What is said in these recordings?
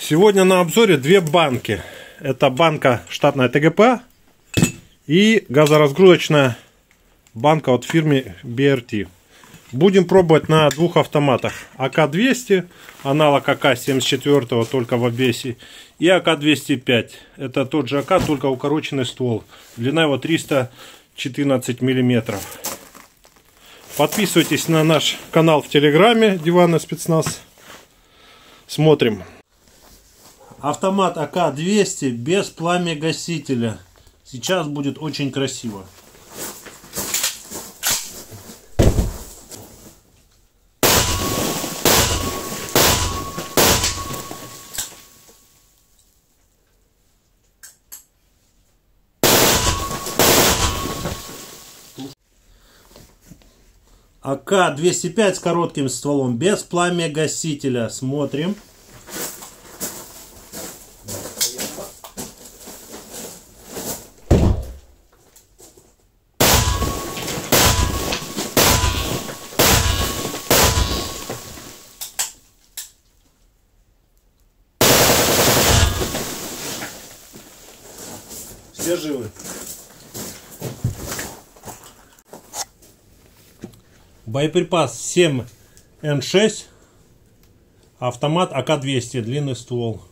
Сегодня на обзоре две банки. Это банка штатная ТГП и газоразгрузочная банка от фирмы BRT. Будем пробовать на двух автоматах. АК-200, аналог АК-74, только в обвесе. И АК-205. Это тот же АК, только укороченный ствол. Длина его 314 миллиметров. Подписывайтесь на наш канал в Телеграме Диванный спецназ. Смотрим. Автомат АК-200 без пламя-гасителя. Сейчас будет очень красиво. АК-205 с коротким стволом, без пламя-гасителя. Смотрим. Все живы. Боеприпас 7Н6. Автомат АК-200, длинный ствол.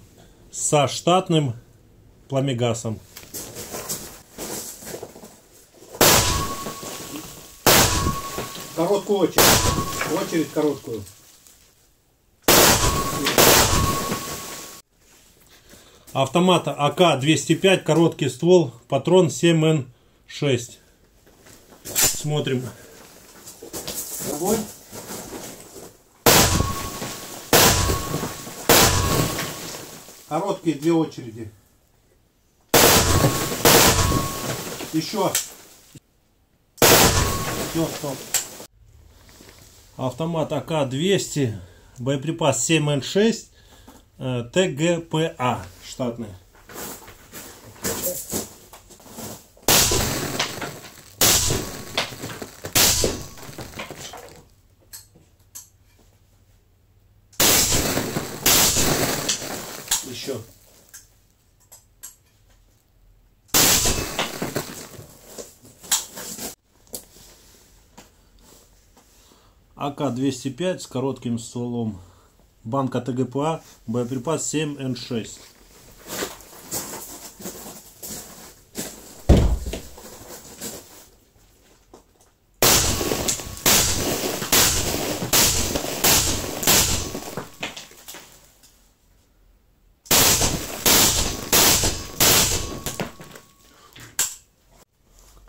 Со штатным пламегасом. Короткую очередь. Очередь короткую. Автомат АК-205, короткий ствол, патрон 7Н6. Смотрим. Короткие две очереди. Еще. Все, стоп. Автомат АК-200, боеприпас 7Н6, э, ТГПА штатный. Еще. АК-205 с коротким стволом. Банка ТГПА, боеприпас 7Н6.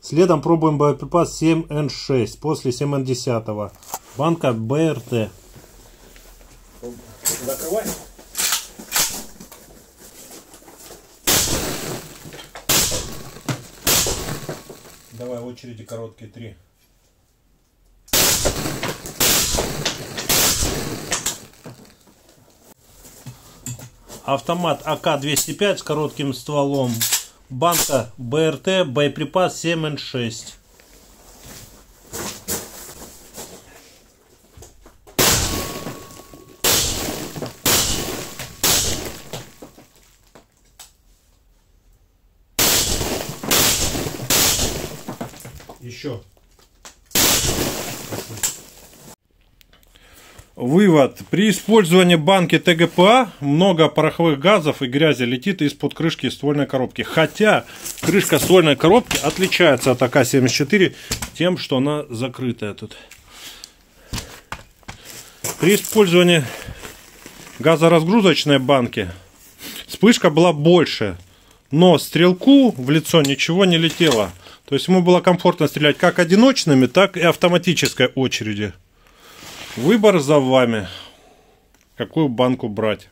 Следом пробуем боеприпас 7Н6 после 7Н10. Банка БРТ. Закрывай. Давай очереди короткие три. Автомат АК-205 с коротким стволом. Банка БРТ, боеприпас 7Н6. Еще. Вывод. При использовании банки ТГПА много пороховых газов и грязи летит из-под крышки ствольной коробки. Хотя крышка ствольной коробки отличается от АК-74 тем, что она закрытая тут. При использовании газоразгрузочной банки вспышка была больше. Но стрелку в лицо ничего не летело. То есть ему было комфортно стрелять как одиночными, так и автоматической очереди. Выбор за вами. Какую банку брать.